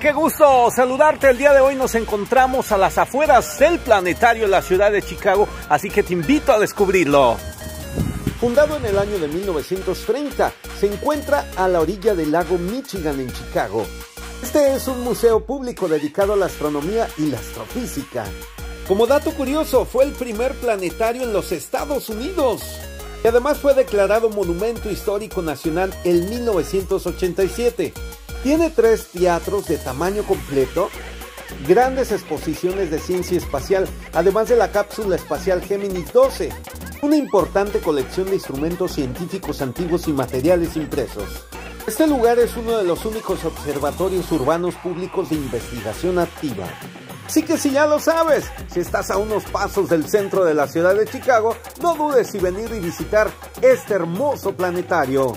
Qué gusto saludarte. El día de hoy nos encontramos a las afueras del planetario en la ciudad de Chicago, así que te invito a descubrirlo. Fundado en el año de 1930, se encuentra a la orilla del lago Michigan en Chicago. Este es un museo público dedicado a la astronomía y la astrofísica. Como dato curioso, fue el primer planetario en los Estados Unidos. Y además fue declarado Monumento Histórico Nacional en 1987. Tiene tres teatros de tamaño completo, grandes exposiciones de ciencia espacial, además de la cápsula espacial Gemini 12, una importante colección de instrumentos científicos antiguos y materiales impresos. Este lugar es uno de los únicos observatorios urbanos públicos de investigación activa. Así que si ya lo sabes, si estás a unos pasos del centro de la ciudad de Chicago, no dudes en venir y visitar este hermoso planetario.